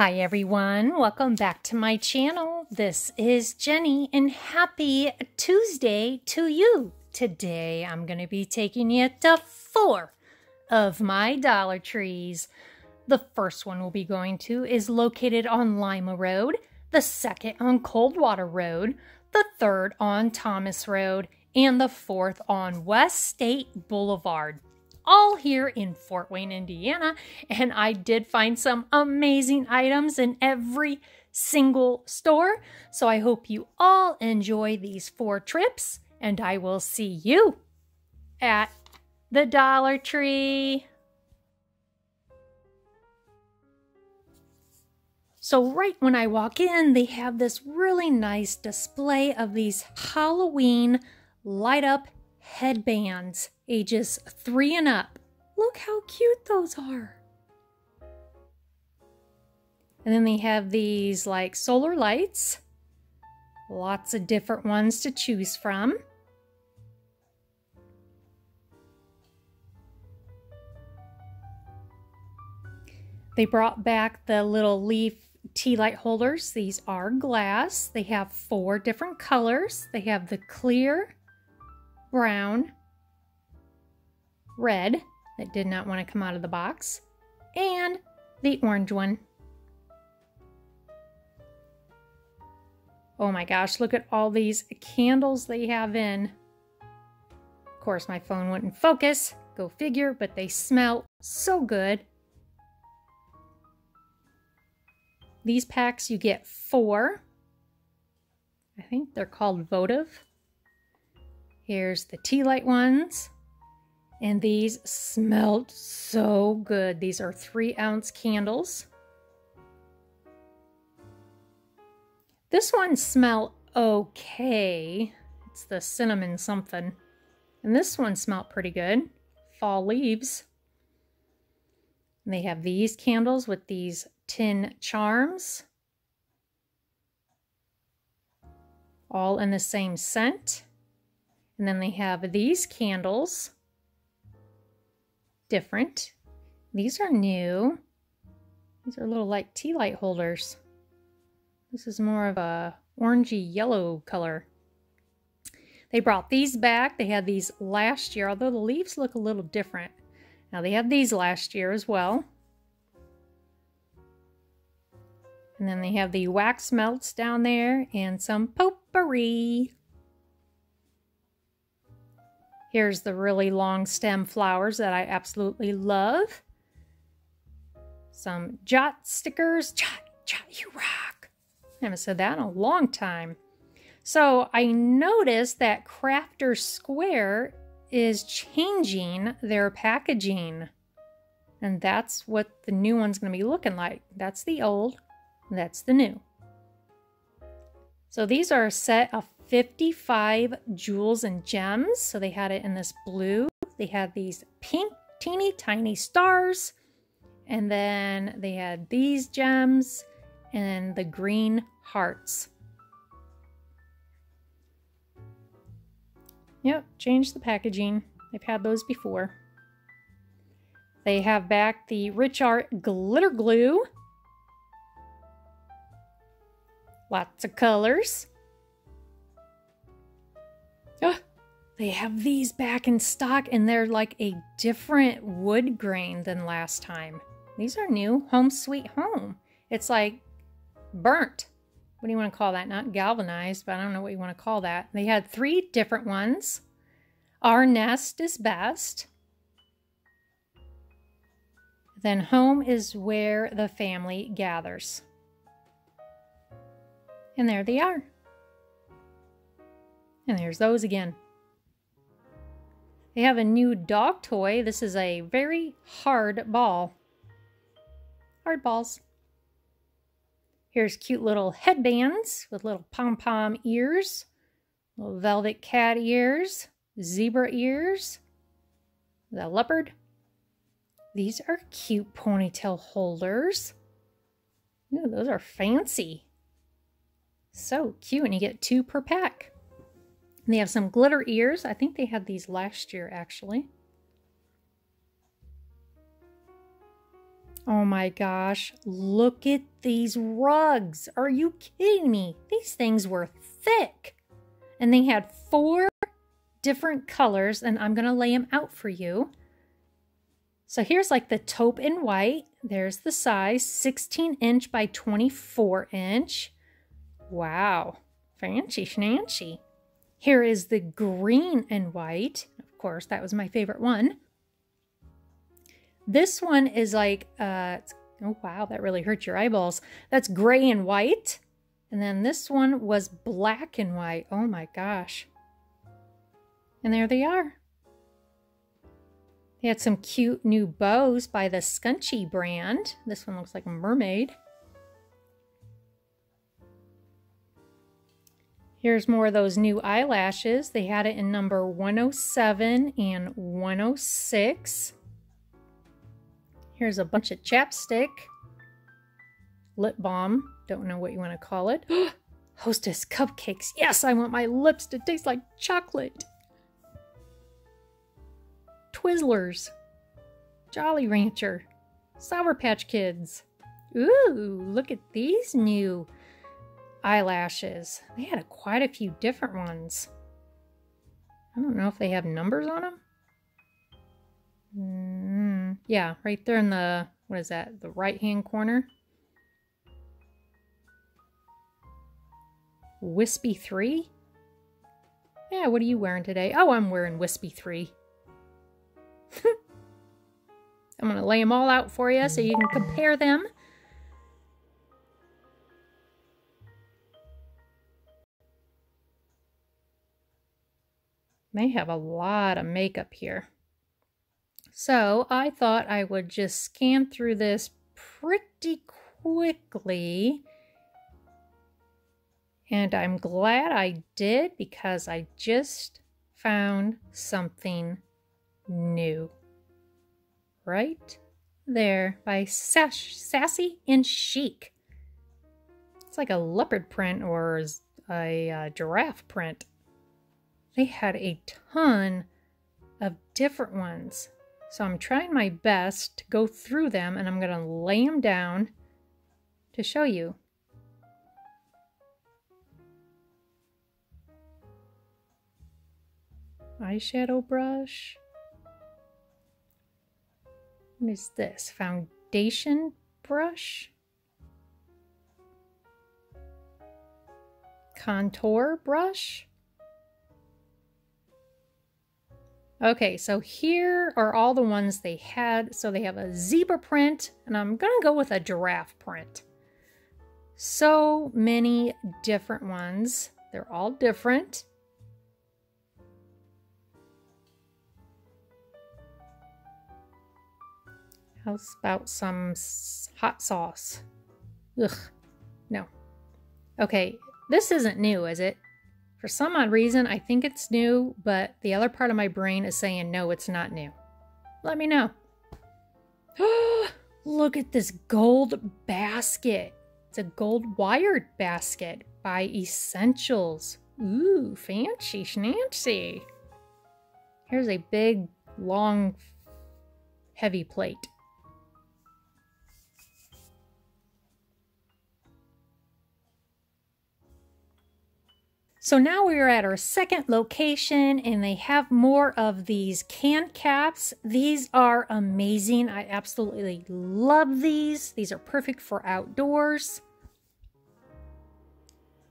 Hi everyone, welcome back to my channel. This is Jenny and happy Tuesday to you. Today I'm going to be taking you to four of my Dollar Trees. The first one we'll be going to is located on Lima Road, the second on Coldwater Road, the third on Thomas Road, and the fourth on West State Boulevard all here in Fort Wayne, Indiana. And I did find some amazing items in every single store. So I hope you all enjoy these four trips and I will see you at the Dollar Tree. So right when I walk in, they have this really nice display of these Halloween light up headbands, ages three and up. Look how cute those are. And then they have these like solar lights. Lots of different ones to choose from. They brought back the little leaf tea light holders. These are glass. They have four different colors. They have the clear, brown, red that did not want to come out of the box, and the orange one. Oh my gosh, look at all these candles they have in. Of course, my phone wouldn't focus. Go figure, but they smell so good. These packs, you get four. I think they're called votive. Here's the tea light ones. And these smelled so good. These are three ounce candles. This one smelled okay. It's the cinnamon something. And this one smelled pretty good. Fall leaves. And they have these candles with these tin charms. All in the same scent. And then they have these candles. Different. These are new. These are little like tea light holders. This is more of a orangey yellow color. They brought these back. They had these last year, although the leaves look a little different. Now they had these last year as well. And then they have the wax melts down there and some potpourri. Here's the really long stem flowers that I absolutely love. Some jot stickers. Jot, jot, you rock. I haven't said that in a long time. So I noticed that Crafter Square is changing their packaging. And that's what the new one's going to be looking like. That's the old, that's the new. So these are a set of 55 jewels and gems. So they had it in this blue. They had these pink teeny tiny stars. And then they had these gems and the green hearts. Yep, changed the packaging. They've had those before. They have back the Rich Art Glitter Glue. Lots of colors. They have these back in stock and they're like a different wood grain than last time. These are new. Home Sweet Home. It's like burnt. What do you want to call that? Not galvanized, but I don't know what you want to call that. They had three different ones. Our nest is best. Then home is where the family gathers. And there they are. And there's those again. They have a new dog toy. This is a very hard ball. Hard balls. Here's cute little headbands with little pom-pom ears, little velvet cat ears, zebra ears, the leopard. These are cute ponytail holders. Ooh, those are fancy. So cute, and you get two per pack. And they have some glitter ears. I think they had these last year, actually. Oh my gosh, look at these rugs. Are you kidding me? These things were thick. And they had four different colors, and I'm going to lay them out for you. So here's like the taupe in white. There's the size, 16 inch by 24 inch. Wow, fancy schmancy. Here is the green and white. Of course, that was my favorite one. This one is like, uh, oh wow, that really hurt your eyeballs. That's gray and white. And then this one was black and white. Oh my gosh. And there they are. They had some cute new bows by the Scunci brand. This one looks like a mermaid. Here's more of those new eyelashes. They had it in number 107 and 106. Here's a bunch of chapstick. Lip balm. Don't know what you want to call it. Hostess cupcakes. Yes, I want my lips to taste like chocolate. Twizzlers. Jolly Rancher. Sour Patch Kids. Ooh, look at these new eyelashes. They had a, quite a few different ones. I don't know if they have numbers on them. Mm, yeah, right there in the, what is that, the right hand corner. Wispy 3? Yeah, what are you wearing today? Oh, I'm wearing Wispy 3. I'm going to lay them all out for you so you can compare them. They have a lot of makeup here. So I thought I would just scan through this pretty quickly. And I'm glad I did because I just found something new. Right there by Sash, Sassy and Chic. It's like a leopard print or a, a giraffe print. They had a ton of different ones. So I'm trying my best to go through them and I'm going to lay them down to show you. Eyeshadow brush. What is this? Foundation brush? Contour brush? Okay, so here are all the ones they had. So they have a zebra print, and I'm going to go with a giraffe print. So many different ones. They're all different. How's about some hot sauce? Ugh, no. Okay, this isn't new, is it? For some odd reason, I think it's new, but the other part of my brain is saying, no, it's not new. Let me know. Look at this gold basket. It's a gold wired basket by Essentials. Ooh, fancy schmancy. Here's a big, long, heavy plate. So now we are at our second location and they have more of these can caps. These are amazing. I absolutely love these. These are perfect for outdoors.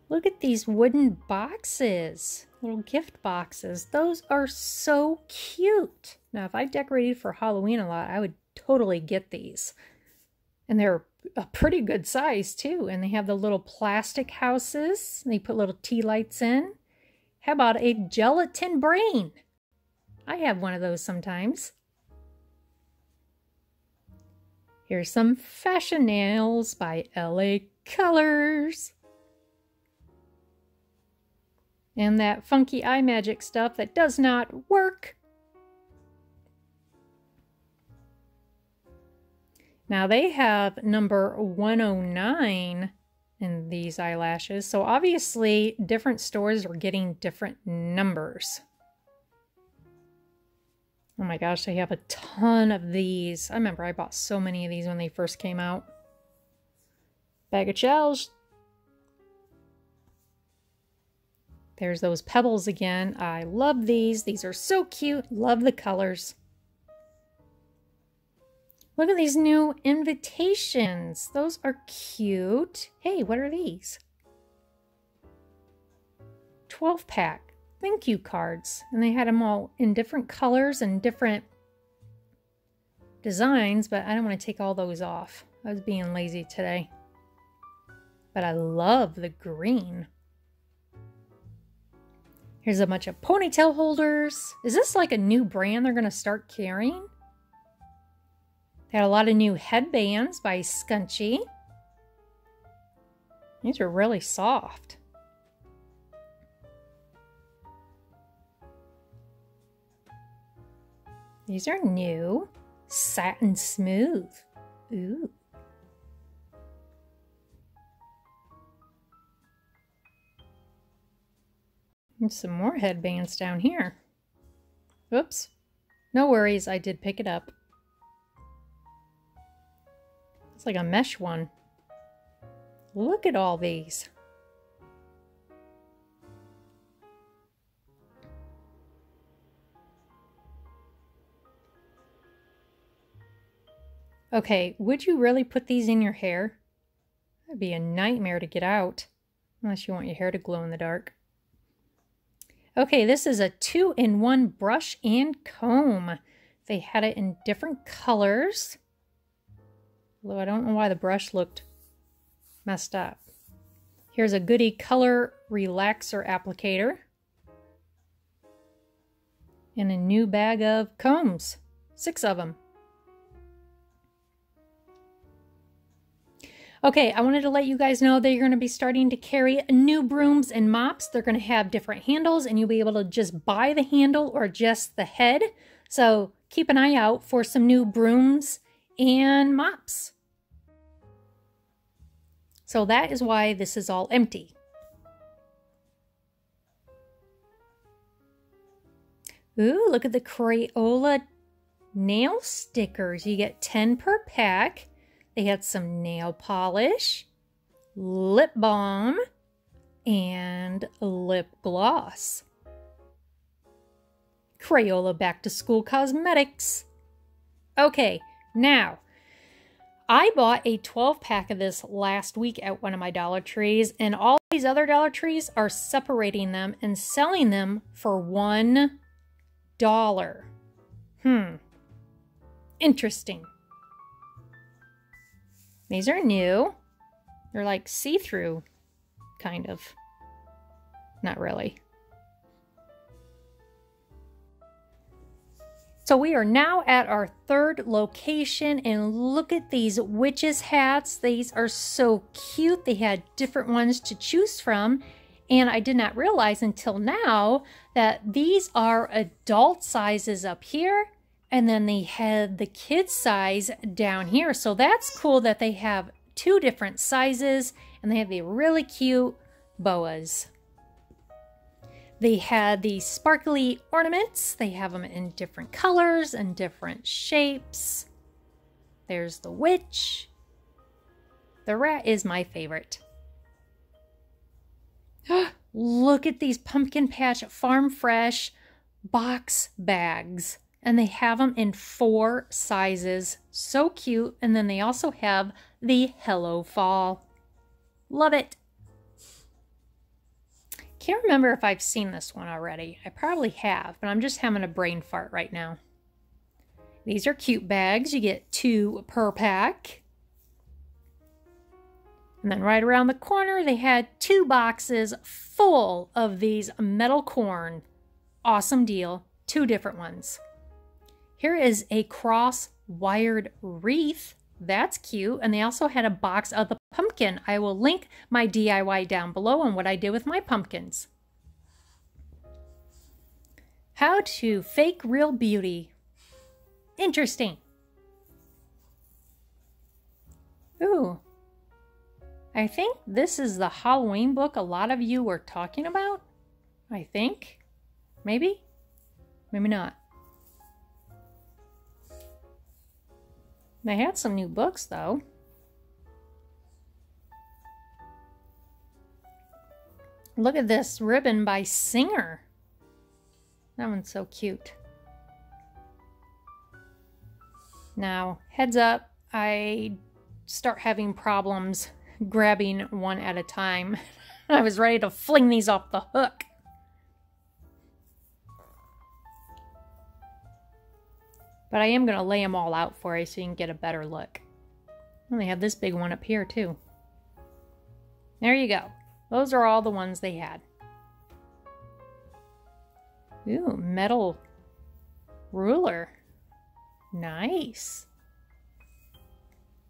Look at these wooden boxes, little gift boxes. Those are so cute. Now, if I decorated for Halloween a lot, I would totally get these. And they're a pretty good size too. And they have the little plastic houses. They put little tea lights in. How about a gelatin brain? I have one of those sometimes. Here's some fashion nails by LA Colors. And that funky eye magic stuff that does not work. Now they have number 109 in these eyelashes. So obviously different stores are getting different numbers. Oh my gosh, they have a ton of these. I remember I bought so many of these when they first came out. Bag of shells. There's those pebbles again. I love these. These are so cute. Love the colors. Look at these new invitations. Those are cute. Hey, what are these? 12 pack thank you cards. And they had them all in different colors and different designs, but I don't want to take all those off. I was being lazy today. But I love the green. Here's a bunch of ponytail holders. Is this like a new brand they're going to start carrying? They had a lot of new headbands by Scunci. These are really soft. These are new. Satin smooth. Ooh. And some more headbands down here. Oops. No worries, I did pick it up. It's like a mesh one. Look at all these. Okay, would you really put these in your hair? That'd be a nightmare to get out. Unless you want your hair to glow in the dark. Okay, this is a two-in-one brush and comb. They had it in different colors. Although I don't know why the brush looked messed up. Here's a Goody Color Relaxer Applicator. And a new bag of combs. Six of them. Okay, I wanted to let you guys know that you're going to be starting to carry new brooms and mops. They're going to have different handles and you'll be able to just buy the handle or just the head. So keep an eye out for some new brooms and mops. So that is why this is all empty. Ooh, look at the Crayola nail stickers. You get 10 per pack. They had some nail polish, lip balm, and lip gloss. Crayola Back to School Cosmetics. Okay, now, I bought a 12 pack of this last week at one of my Dollar Trees, and all these other Dollar Trees are separating them and selling them for one dollar. Hmm. Interesting. These are new. They're like see-through, kind of. Not really. So we are now at our third location and look at these witches hats. These are so cute. They had different ones to choose from. And I did not realize until now that these are adult sizes up here and then they had the kid size down here. So that's cool that they have two different sizes and they have the really cute boas. They had the sparkly ornaments. They have them in different colors and different shapes. There's the witch. The rat is my favorite. Look at these pumpkin patch farm fresh box bags and they have them in four sizes. So cute. And then they also have the Hello Fall. Love it. Can't remember if I've seen this one already. I probably have, but I'm just having a brain fart right now. These are cute bags. You get two per pack. And then right around the corner, they had two boxes full of these metal corn. Awesome deal. Two different ones. Here is a cross wired wreath. That's cute. And they also had a box of the pumpkin. I will link my DIY down below on what I did with my pumpkins. How to fake real beauty. Interesting. Ooh. I think this is the Halloween book a lot of you were talking about. I think. Maybe? Maybe not. They had some new books, though. Look at this ribbon by Singer. That one's so cute. Now, heads up, I start having problems grabbing one at a time. I was ready to fling these off the hook. But I am going to lay them all out for you so you can get a better look. And they have this big one up here too. There you go. Those are all the ones they had. Ooh, metal ruler. Nice.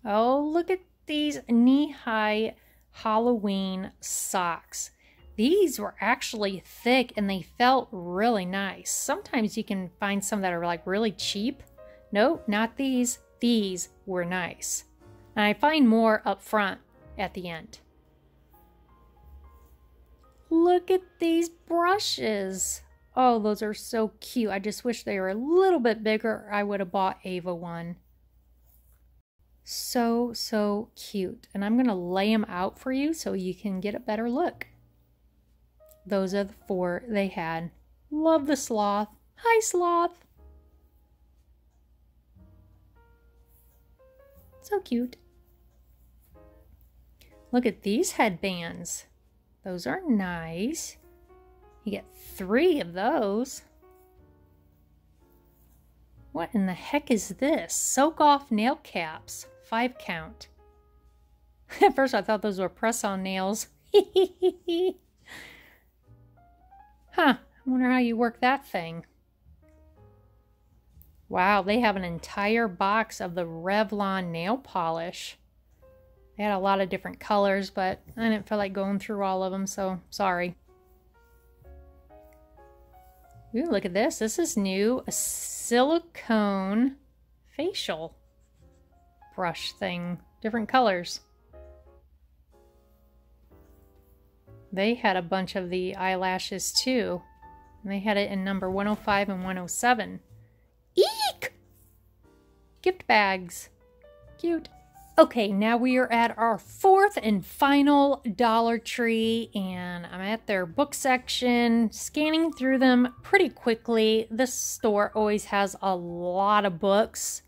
Oh, look at these knee-high Halloween socks. These were actually thick and they felt really nice. Sometimes you can find some that are like really cheap. Nope, not these. These were nice. And I find more up front at the end. Look at these brushes. Oh, those are so cute. I just wish they were a little bit bigger. I would have bought Ava one. So, so cute. And I'm going to lay them out for you so you can get a better look. Those are the four they had. Love the sloth. Hi, sloth. So cute. Look at these headbands. Those are nice. You get three of those. What in the heck is this? Soak off nail caps. Five count. At first I thought those were press-on nails. huh. I wonder how you work that thing. Wow, they have an entire box of the Revlon nail polish. They had a lot of different colors, but I didn't feel like going through all of them, so sorry. Ooh, look at this. This is new. A silicone facial brush thing. Different colors. They had a bunch of the eyelashes too. And they had it in number 105 and 107. Eek! Gift bags. Cute. Okay, now we are at our fourth and final Dollar Tree, and I'm at their book section, scanning through them pretty quickly. This store always has a lot of books,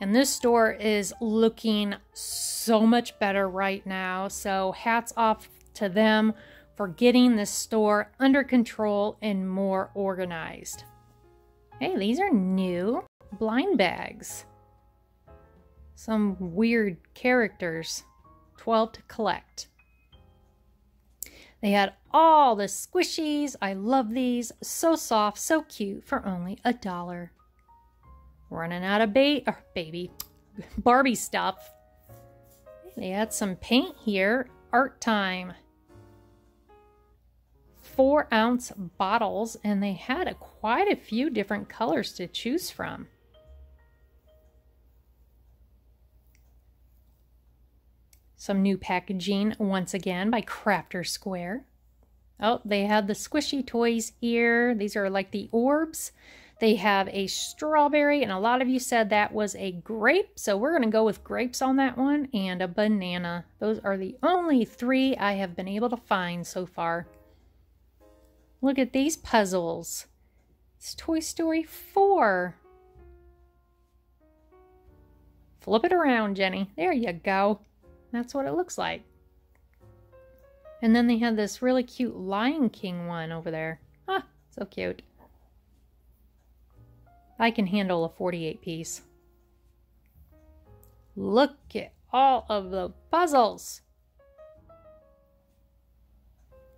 and this store is looking so much better right now. So, hats off to them for getting this store under control and more organized. Hey, these are new blind bags some weird characters. 12 to collect. They had all the squishies. I love these. So soft, so cute for only a dollar. Running out of ba or baby Barbie stuff. They had some paint here. Art time. Four ounce bottles, and they had a, quite a few different colors to choose from. Some new packaging once again by Crafter Square. Oh, they have the squishy toys here. These are like the orbs. They have a strawberry, and a lot of you said that was a grape, so we're going to go with grapes on that one, and a banana. Those are the only three I have been able to find so far. Look at these puzzles. It's Toy Story 4. Flip it around, Jenny. There you go. That's what it looks like. And then they had this really cute Lion King one over there. Ah, so cute. I can handle a 48 piece. Look at all of the puzzles.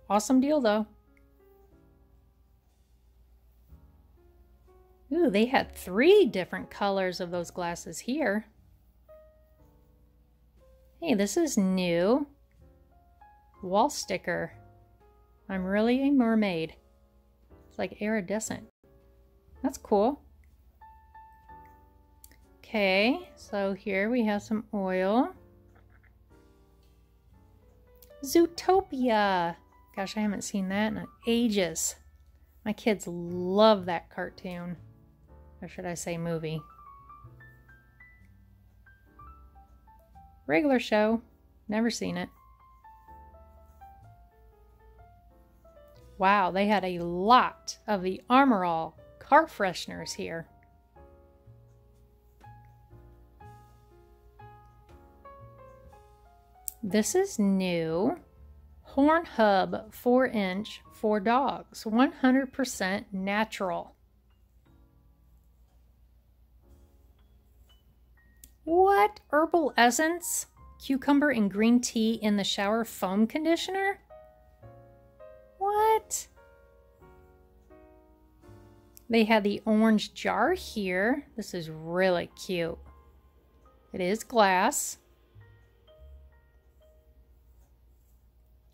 Awesome deal though. Ooh, they had three different colors of those glasses here. Hey, this is new. Wall sticker. I'm really a mermaid. It's like iridescent. That's cool. Okay, so here we have some oil. Zootopia. Gosh, I haven't seen that in ages. My kids love that cartoon. Or should I say movie? Regular show. Never seen it. Wow, they had a lot of the Armor All car fresheners here. This is new. Horn Hub 4 inch for dogs, 100% natural. What? Herbal essence? Cucumber and green tea in the shower foam conditioner? What? They have the orange jar here. This is really cute. It is glass.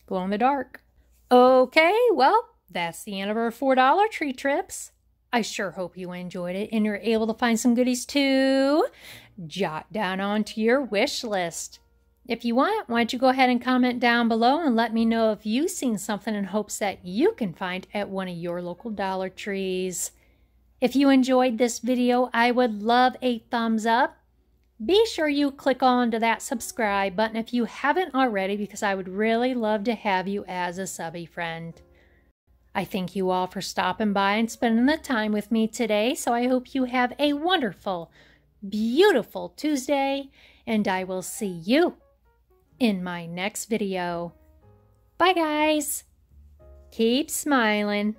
Glow in the dark. Okay, well, that's the end of our $4 tree trips. I sure hope you enjoyed it and you're able to find some goodies too. Jot down onto your wish list. If you want, why don't you go ahead and comment down below and let me know if you've seen something in hopes that you can find at one of your local Dollar Trees. If you enjoyed this video, I would love a thumbs up. Be sure you click on to that subscribe button if you haven't already because I would really love to have you as a subby friend. I thank you all for stopping by and spending the time with me today, so I hope you have a wonderful, beautiful Tuesday, and I will see you in my next video. Bye, guys. Keep smiling.